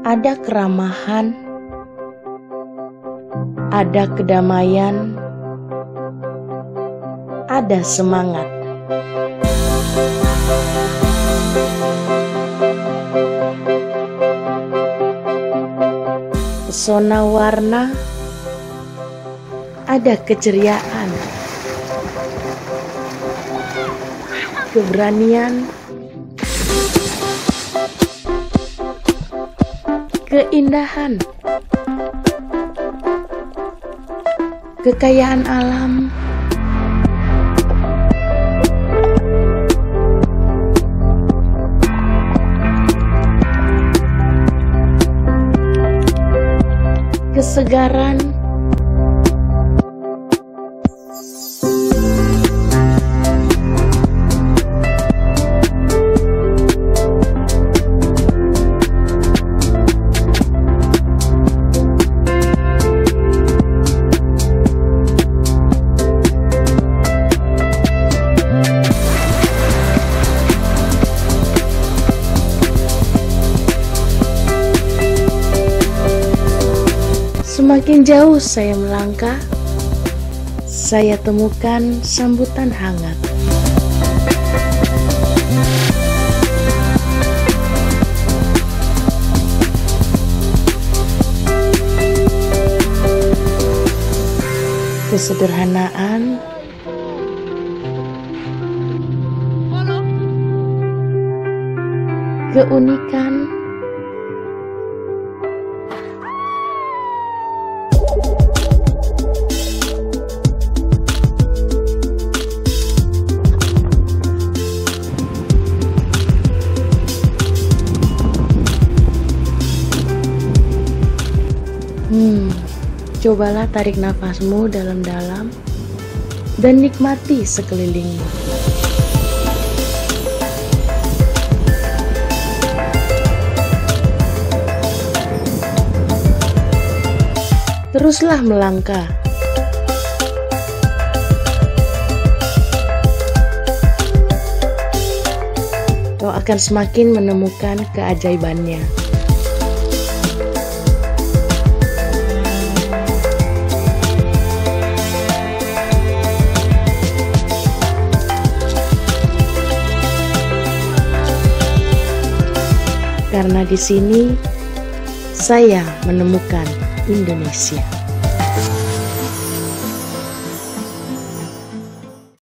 ada keramahan, ada kedamaian, ada semangat. Pesona warna, ada keceriaan, keberanian, keindahan, kekayaan alam, kesegaran, Semakin jauh saya melangkah, saya temukan sambutan hangat. Kesederhanaan keunikan Hmm, cobalah tarik nafasmu dalam-dalam dan nikmati sekelilingmu. Teruslah melangkah. Kau akan semakin menemukan keajaibannya. Karena di sini saya menemukan Indonesia.